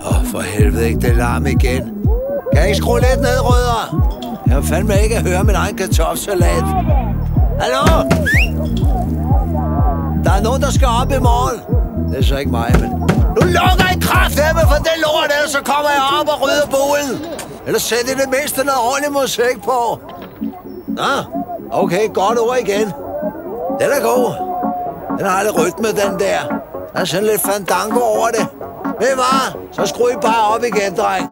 Åh, oh, for helvede ikke, det larm igen. Kan jeg ikke skrue lidt ned, rødder? Jeg vil fandme ikke høre min egen kartoffelsalat. Hallo? Der er nogen, der skal op i morgen. Det er så ikke mig, men... Nu lukker I kraftedeme for det lort, ellers så kommer jeg op og rydder bolen. Eller sæt i det mindste noget ordentligt musik på. Nå, okay, godt ord igen. Den er god. Den har lidt rytme, den der. Der er sådan lidt fandango over det. Ved I hvad? Så skru I bare op igen, dreng.